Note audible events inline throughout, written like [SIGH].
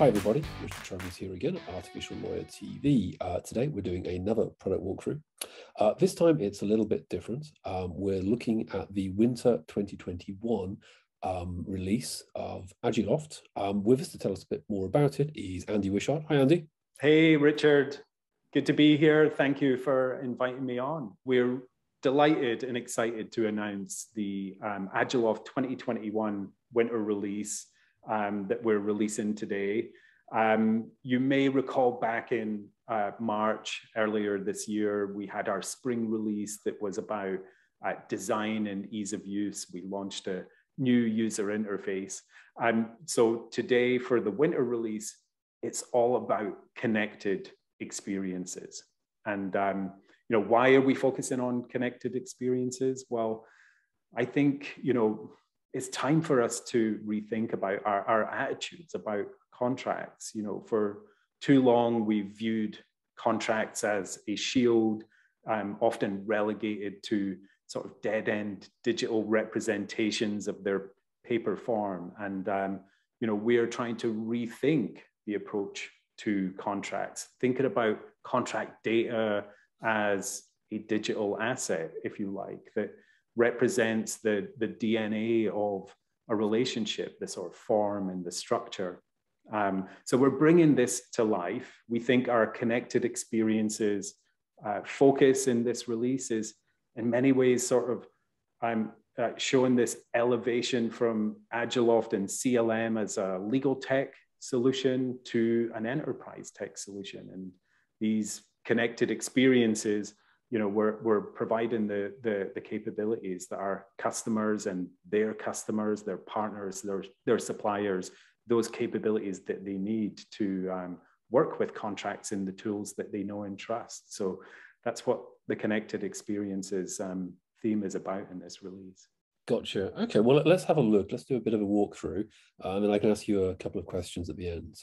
Hi everybody, Richard Tromans here again at Artificial Lawyer TV. Uh, today we're doing another product walkthrough. Uh, this time it's a little bit different. Um, we're looking at the winter 2021 um, release of Agiloft. Um, with us to tell us a bit more about it is Andy Wishart. Hi Andy. Hey Richard, good to be here. Thank you for inviting me on. We're delighted and excited to announce the um, Agiloft 2021 winter release um, that we're releasing today. Um, you may recall back in uh, March earlier this year, we had our spring release that was about uh, design and ease of use. We launched a new user interface. Um, so today for the winter release, it's all about connected experiences. And um, you know, why are we focusing on connected experiences? Well, I think you know it's time for us to rethink about our, our attitudes about contracts. You know, for too long we've viewed contracts as a shield, um, often relegated to sort of dead end digital representations of their paper form. And, um, you know, we're trying to rethink the approach to contracts, thinking about contract data as a digital asset, if you like, that represents the, the DNA of a relationship, the sort of form and the structure. Um, so we're bringing this to life. We think our connected experiences uh, focus in this release is in many ways sort of um, uh, showing this elevation from Agiloft and CLM as a legal tech solution to an enterprise tech solution. And these connected experiences you know we're, we're providing the, the, the capabilities that our customers and their customers their partners their, their suppliers those capabilities that they need to um, work with contracts in the tools that they know and trust so that's what the connected experiences um, theme is about in this release Gotcha. Okay, well, let's have a look. Let's do a bit of a walkthrough, uh, and then I can ask you a couple of questions at the end.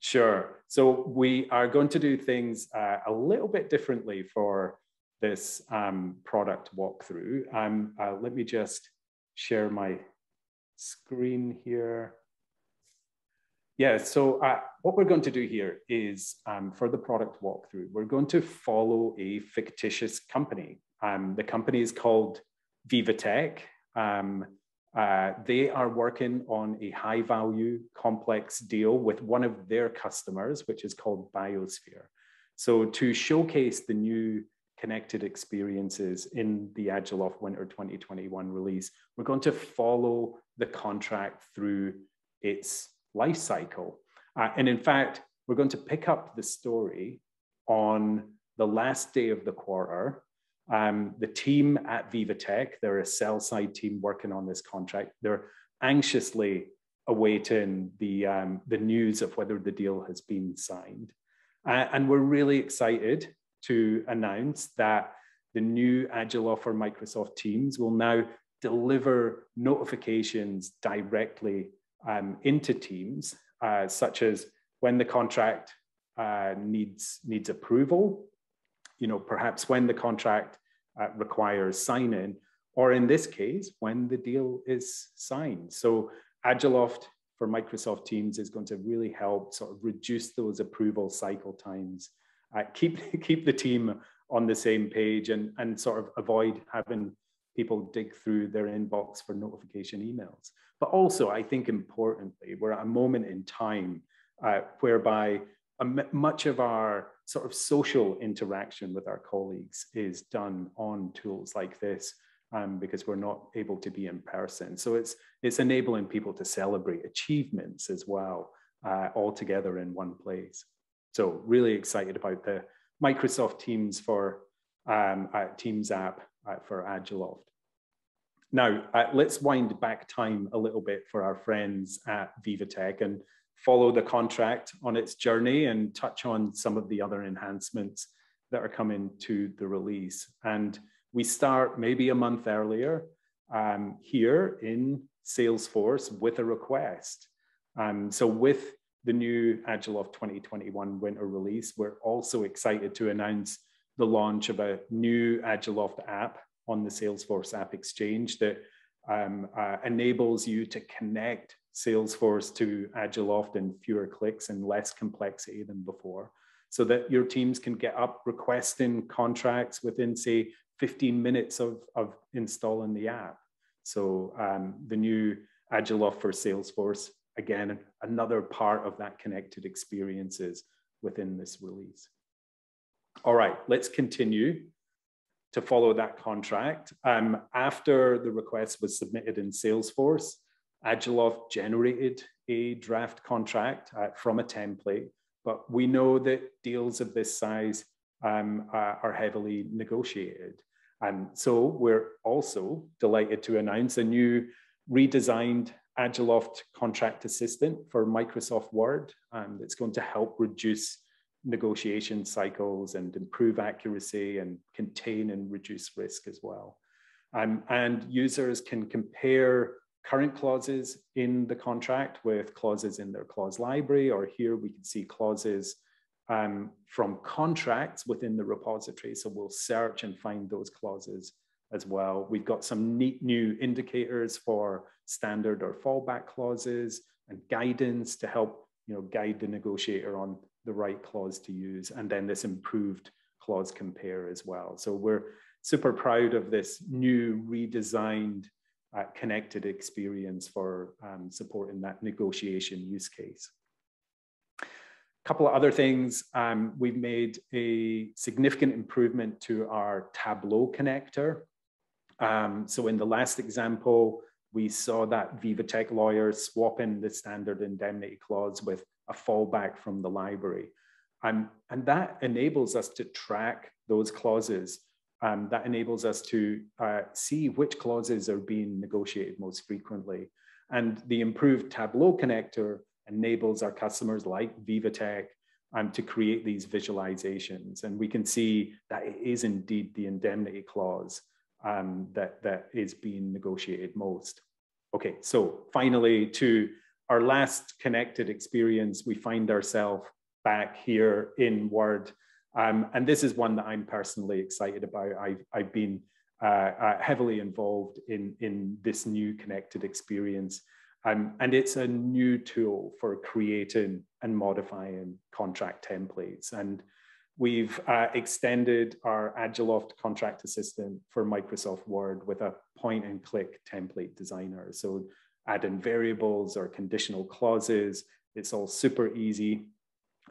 Sure. So we are going to do things uh, a little bit differently for this um, product walkthrough. Um, uh, let me just share my screen here. Yeah, so uh, what we're going to do here is um, for the product walkthrough, we're going to follow a fictitious company. Um, the company is called VivaTech. Um, uh, they are working on a high value complex deal with one of their customers, which is called Biosphere. So to showcase the new connected experiences in the Agiloft Winter 2021 release. We're going to follow the contract through its life cycle. Uh, and in fact, we're going to pick up the story on the last day of the quarter. Um, the team at VivaTech, they're a sell side team working on this contract. They're anxiously awaiting the, um, the news of whether the deal has been signed. Uh, and we're really excited to announce that the new Agiloft for Microsoft Teams will now deliver notifications directly um, into Teams, uh, such as when the contract uh, needs, needs approval, you know, perhaps when the contract uh, requires sign-in, or in this case, when the deal is signed. So Agiloft for Microsoft Teams is going to really help sort of reduce those approval cycle times uh, keep [LAUGHS] keep the team on the same page and and sort of avoid having people dig through their inbox for notification emails. But also, I think importantly, we're at a moment in time uh, whereby much of our sort of social interaction with our colleagues is done on tools like this um, because we're not able to be in person. So it's it's enabling people to celebrate achievements as well, uh, all together in one place. So really excited about the Microsoft Teams for um, uh, Teams app uh, for Agiloft. Now, uh, let's wind back time a little bit for our friends at VivaTech and follow the contract on its journey and touch on some of the other enhancements that are coming to the release. And we start maybe a month earlier um, here in Salesforce with a request. Um, so with the new Agiloft 2021 winter release, we're also excited to announce the launch of a new Agiloft app on the Salesforce App Exchange that um, uh, enables you to connect Salesforce to Agiloft in fewer clicks and less complexity than before, so that your teams can get up requesting contracts within, say, 15 minutes of, of installing the app. So um, the new Agiloft for Salesforce, again, another part of that connected experiences within this release. All right, let's continue to follow that contract. Um, after the request was submitted in Salesforce, Agiloft generated a draft contract uh, from a template, but we know that deals of this size um, are, are heavily negotiated. And so we're also delighted to announce a new redesigned Agiloft contract assistant for Microsoft Word um, that's going to help reduce negotiation cycles and improve accuracy and contain and reduce risk as well. Um, and users can compare current clauses in the contract with clauses in their clause library, or here we can see clauses um, from contracts within the repository. So we'll search and find those clauses as well. We've got some neat new indicators for standard or fallback clauses and guidance to help you know, guide the negotiator on the right clause to use. And then this improved clause compare as well. So we're super proud of this new redesigned uh, connected experience for um, supporting that negotiation use case A couple of other things. Um, we've made a significant improvement to our Tableau connector. Um, so in the last example, we saw that VivaTech lawyer swapping the standard indemnity clause with a fallback from the library. Um, and that enables us to track those clauses. Um, that enables us to uh, see which clauses are being negotiated most frequently. And the improved Tableau connector enables our customers like VivaTech um, to create these visualizations. And we can see that it is indeed the indemnity clause um, that, that is being negotiated most. Okay, so finally to our last connected experience, we find ourselves back here in Word. Um, and this is one that I'm personally excited about. I've, I've been uh, uh, heavily involved in, in this new connected experience. Um, and it's a new tool for creating and modifying contract templates. And we've uh, extended our Agiloft contract assistant for Microsoft Word with a point and click template designer. So add in variables or conditional clauses. It's all super easy.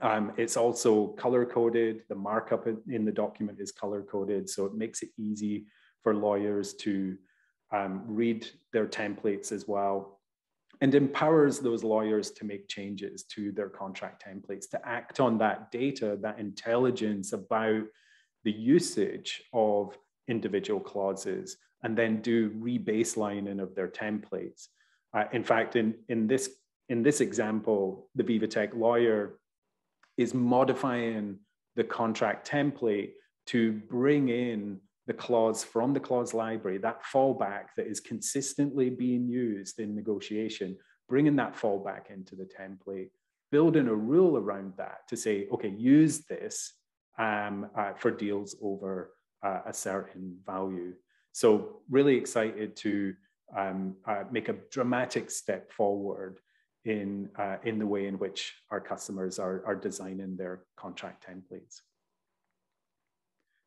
Um, it's also color coded. The markup in the document is color coded. So it makes it easy for lawyers to um, read their templates as well and empowers those lawyers to make changes to their contract templates, to act on that data, that intelligence about the usage of individual clauses, and then do rebaselining of their templates. Uh, in fact, in, in, this, in this example, the VivaTech lawyer is modifying the contract template to bring in the clause from the clause library, that fallback that is consistently being used in negotiation, bringing that fallback into the template, building a rule around that to say, okay, use this um, uh, for deals over uh, a certain value. So really excited to um, uh, make a dramatic step forward in, uh, in the way in which our customers are, are designing their contract templates.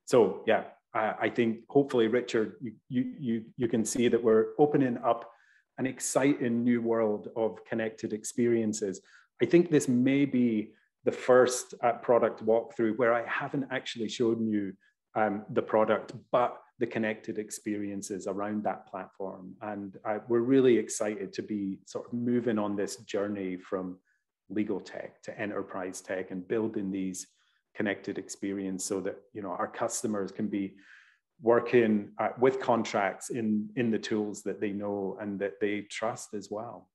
So yeah, uh, I think hopefully, Richard, you, you, you, can see that we're opening up an exciting new world of connected experiences. I think this may be the first uh, product walkthrough where I haven't actually shown you um, the product, but the connected experiences around that platform. And uh, we're really excited to be sort of moving on this journey from legal tech to enterprise tech and building these connected experience so that you know our customers can be working uh, with contracts in in the tools that they know and that they trust as well.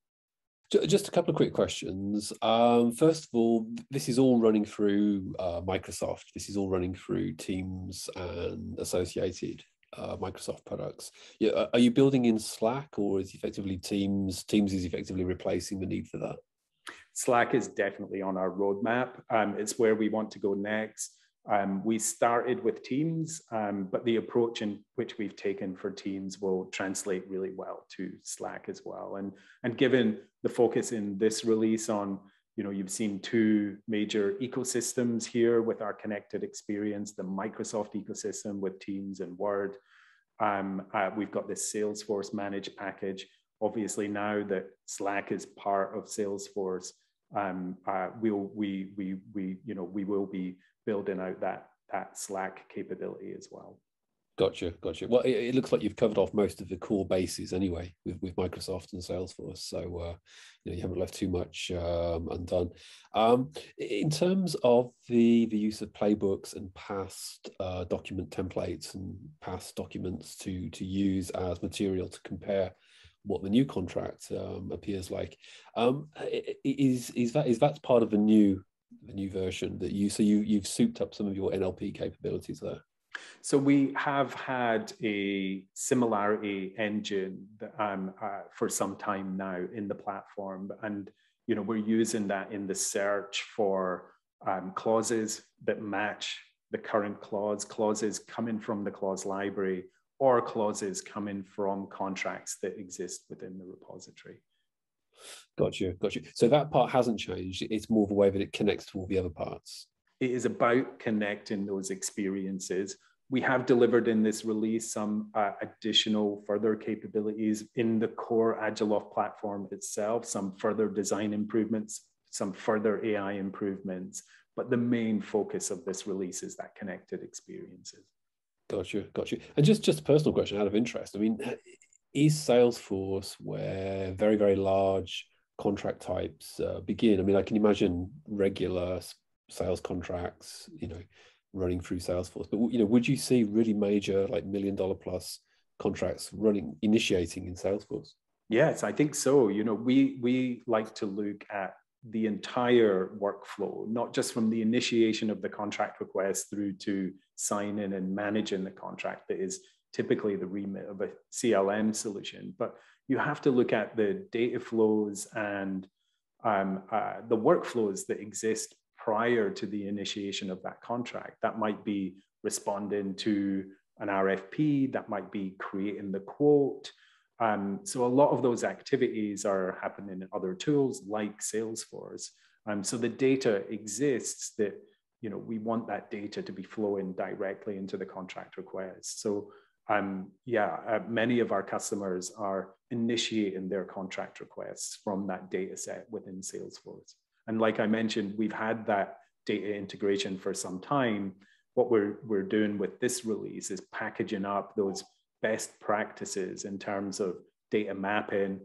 Just a couple of quick questions. Um, first of all this is all running through uh, microsoft. This is all running through teams and associated uh, microsoft products. Yeah, are you building in slack or is effectively teams teams is effectively replacing the need for that Slack is definitely on our roadmap. Um, it's where we want to go next. Um, we started with Teams, um, but the approach in which we've taken for Teams will translate really well to Slack as well. And, and given the focus in this release on, you know, you've seen two major ecosystems here with our connected experience, the Microsoft ecosystem with Teams and Word. Um, uh, we've got this Salesforce managed package. Obviously now that Slack is part of Salesforce, um, uh, we'll, we, we, we, you know, we will be building out that that Slack capability as well. Gotcha, gotcha. Well, it, it, looks like you've covered off most of the core bases anyway with, with Microsoft and Salesforce. So uh, you, know, you haven't left too much um, undone. Um, in terms of the the use of playbooks and past uh, document templates and past documents to to use as material to compare what the new contract um, appears like, um, is is that is that part of the new the new version that you so you you've souped up some of your NLP capabilities there. So we have had a similarity engine um, uh, for some time now in the platform, and you know we're using that in the search for um, clauses that match the current clause, clauses coming from the clause library, or clauses coming from contracts that exist within the repository. Got you, got you. So that part hasn't changed. It's more of a way that it connects to all the other parts. It is about connecting those experiences. We have delivered in this release some uh, additional further capabilities in the core Agiloft platform itself, some further design improvements, some further AI improvements. But the main focus of this release is that connected experiences. Got you, got you. And just just a personal question out of interest. I mean, is Salesforce where very, very large contract types uh, begin? I mean, I can imagine regular sales contracts, you know, running through Salesforce, but you know, would you see really major, like million dollar plus contracts running, initiating in Salesforce? Yes, I think so. You know, we we like to look at the entire workflow, not just from the initiation of the contract request through to signing and managing the contract that is typically the remit of a CLM solution, but you have to look at the data flows and um, uh, the workflows that exist prior to the initiation of that contract. That might be responding to an RFP, that might be creating the quote. Um, so a lot of those activities are happening in other tools like Salesforce. Um, so the data exists that you know we want that data to be flowing directly into the contract request. So um, yeah, uh, many of our customers are initiating their contract requests from that data set within Salesforce. And like I mentioned, we've had that data integration for some time. What we're, we're doing with this release is packaging up those best practices in terms of data mapping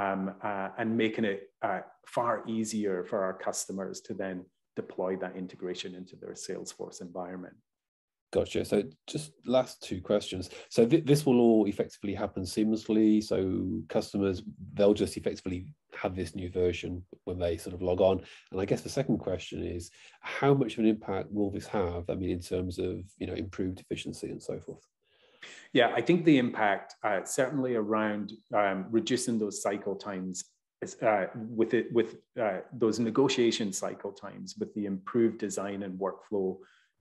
um, uh, and making it uh, far easier for our customers to then deploy that integration into their Salesforce environment. Gotcha. So just last two questions. So th this will all effectively happen seamlessly. So customers, they'll just effectively have this new version when they sort of log on. And I guess the second question is, how much of an impact will this have? I mean, in terms of, you know, improved efficiency and so forth. Yeah, I think the impact uh, certainly around um, reducing those cycle times uh, with it with uh, those negotiation cycle times with the improved design and workflow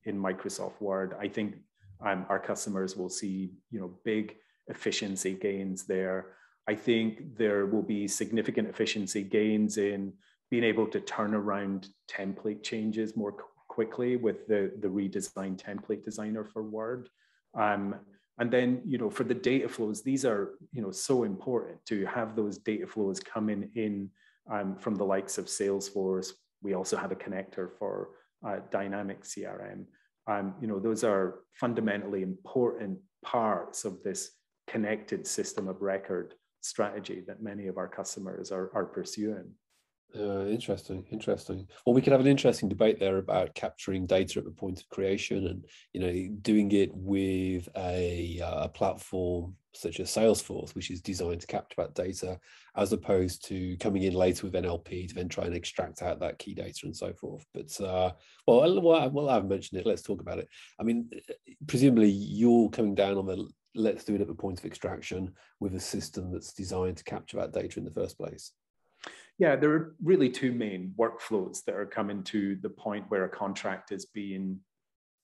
in Microsoft Word. I think um, our customers will see, you know, big efficiency gains there. I think there will be significant efficiency gains in being able to turn around template changes more quickly with the, the redesigned template designer for Word. Um, and then, you know, for the data flows, these are, you know, so important to have those data flows coming in um, from the likes of Salesforce. We also have a connector for uh, dynamic CRM. Um, you know, those are fundamentally important parts of this connected system of record strategy that many of our customers are, are pursuing. Uh, interesting, interesting. Well, we could have an interesting debate there about capturing data at the point of creation, and you know, doing it with a, uh, platform such as Salesforce, which is designed to capture that data, as opposed to coming in later with NLP to then try and extract out that key data and so forth. But uh, well, well, well, I've mentioned it. Let's talk about it. I mean, presumably you're coming down on the let's do it at the point of extraction with a system that's designed to capture that data in the first place. Yeah, there are really two main workflows that are coming to the point where a contract is being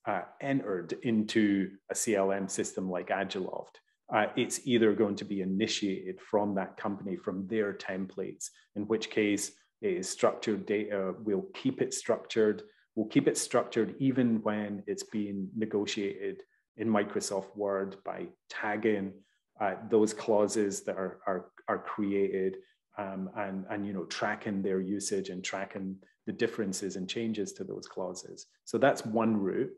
uh, entered into a CLM system like Agiloft, uh, it's either going to be initiated from that company, from their templates, in which case it is structured data. We'll keep it structured. We'll keep it structured even when it's being negotiated in Microsoft Word by tagging uh, those clauses that are, are, are created um, and, and you know tracking their usage and tracking the differences and changes to those clauses. So that's one route,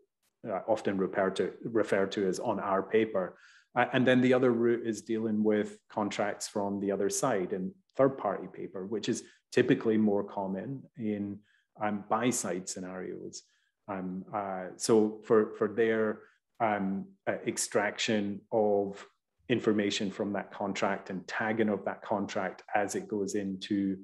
uh, often referred to, referred to as on our paper. Uh, and then the other route is dealing with contracts from the other side and third party paper, which is typically more common in um, buy side scenarios. Um, uh, so for, for their um, uh, extraction of information from that contract and tagging of that contract as it goes into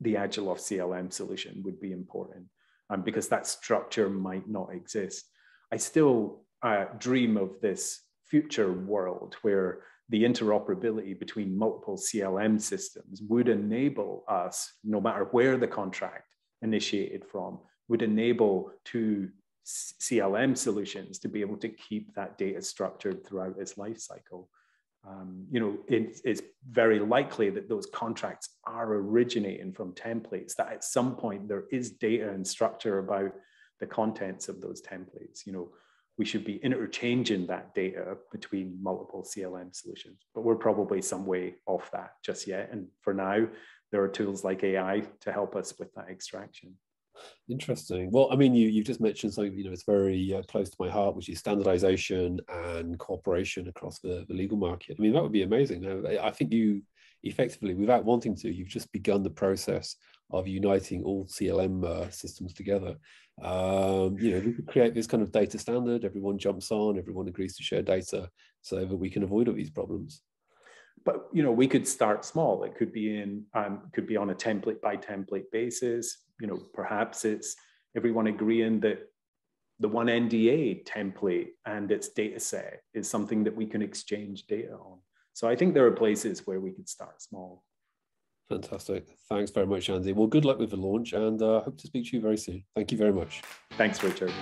the Agiloft CLM solution would be important um, because that structure might not exist. I still uh, dream of this future world where the interoperability between multiple CLM systems would enable us, no matter where the contract initiated from, would enable two CLM solutions to be able to keep that data structured throughout its life cycle. Um, you know, it, it's very likely that those contracts are originating from templates, that at some point there is data and structure about the contents of those templates. You know, we should be interchanging that data between multiple CLM solutions, but we're probably some way off that just yet. And for now, there are tools like AI to help us with that extraction. Interesting. Well, I mean, you you just mentioned something you know it's very uh, close to my heart, which is standardization and cooperation across the, the legal market. I mean, that would be amazing. I think you effectively, without wanting to, you've just begun the process of uniting all CLM uh, systems together. Um, you know, we could create this kind of data standard. Everyone jumps on. Everyone agrees to share data, so that we can avoid all these problems. But you know, we could start small. It could be in um, could be on a template by template basis. You know, perhaps it's everyone agreeing that the one NDA template and its data set is something that we can exchange data on. So I think there are places where we could start small. Fantastic. Thanks very much, Andy. Well, good luck with the launch and uh, hope to speak to you very soon. Thank you very much. Thanks, Richard.